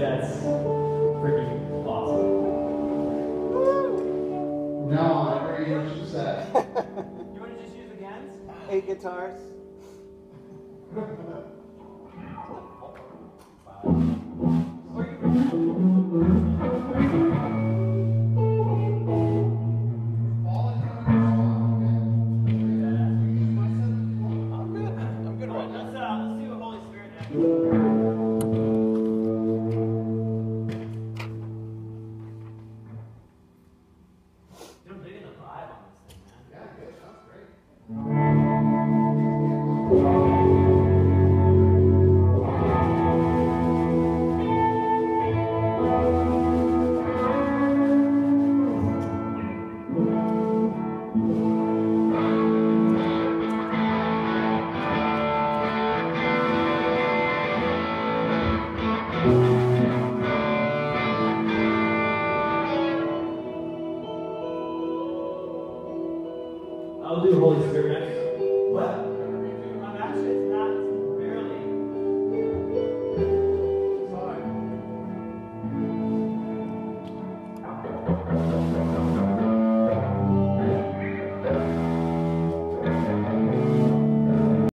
that's freaking awesome. No, I heard you just said. you want to just use the guns? Eight guitars. I'll do